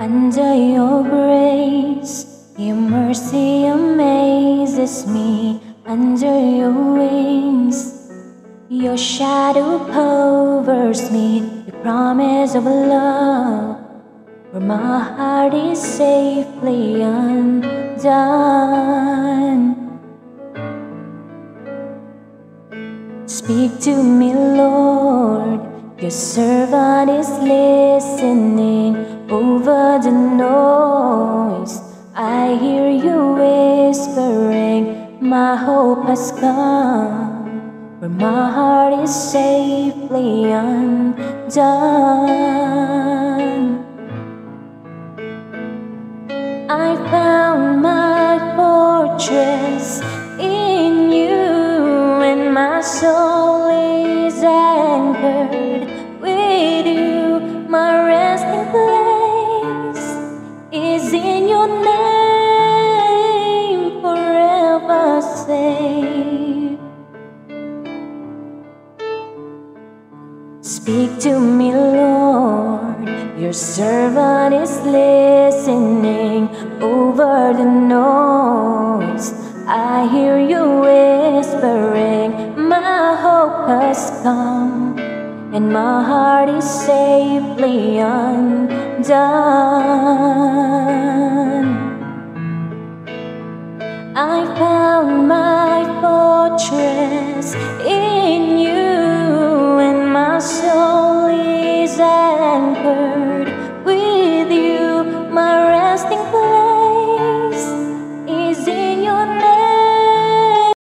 Under your grace, your mercy amazes me. Under your wings, your shadow covers me. Your promise of love, where my heart is safely undone. Speak to me, Lord. Your servant is listening over the noise. I hear you whispering, My hope has come, where my heart is safely undone. I found my fortress in you, and my soul is anchored with you. My Speak to me, Lord. Your servant is listening over the noise. I hear you whispering, My hope has come, and my heart is safely undone. I found my fortress.